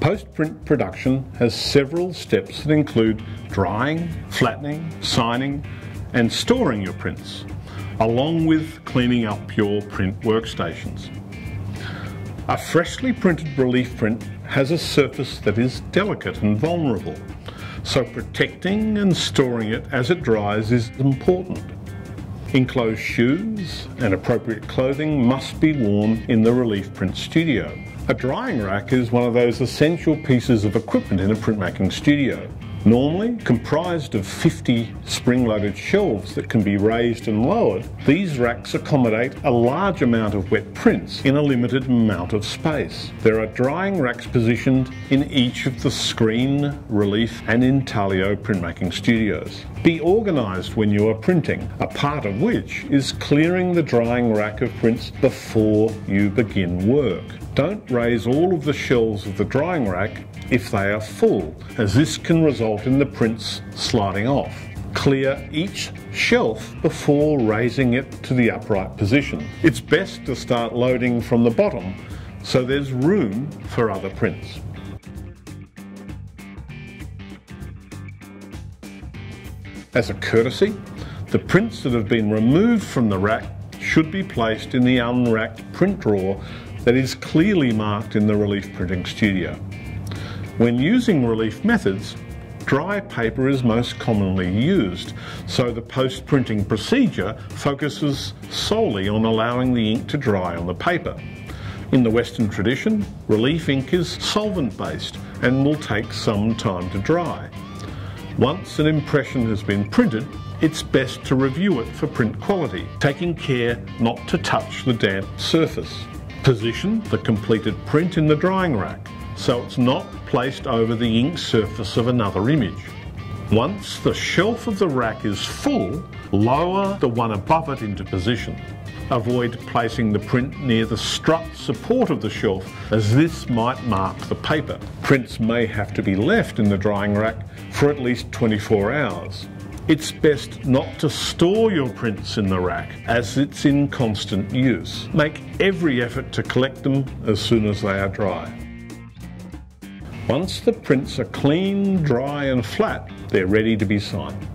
Post-print production has several steps that include drying, flattening, signing and storing your prints, along with cleaning up your print workstations. A freshly printed relief print has a surface that is delicate and vulnerable, so protecting and storing it as it dries is important. Enclosed shoes and appropriate clothing must be worn in the relief print studio. A drying rack is one of those essential pieces of equipment in a printmaking studio. Normally comprised of 50 spring-loaded shelves that can be raised and lowered, these racks accommodate a large amount of wet prints in a limited amount of space. There are drying racks positioned in each of the Screen, Relief and Intaglio printmaking studios. Be organised when you are printing, a part of which is clearing the drying rack of prints before you begin work. Don't raise all of the shelves of the drying rack if they are full, as this can result in the prints sliding off. Clear each shelf before raising it to the upright position. It's best to start loading from the bottom so there's room for other prints. As a courtesy, the prints that have been removed from the rack should be placed in the unracked print drawer that is clearly marked in the relief printing studio. When using relief methods, dry paper is most commonly used, so the post-printing procedure focuses solely on allowing the ink to dry on the paper. In the Western tradition, relief ink is solvent-based and will take some time to dry. Once an impression has been printed, it's best to review it for print quality, taking care not to touch the damp surface. Position the completed print in the drying rack so it's not placed over the ink surface of another image. Once the shelf of the rack is full, lower the one above it into position. Avoid placing the print near the strut support of the shelf as this might mark the paper. Prints may have to be left in the drying rack for at least 24 hours. It's best not to store your prints in the rack as it's in constant use. Make every effort to collect them as soon as they are dry. Once the prints are clean, dry and flat, they're ready to be signed.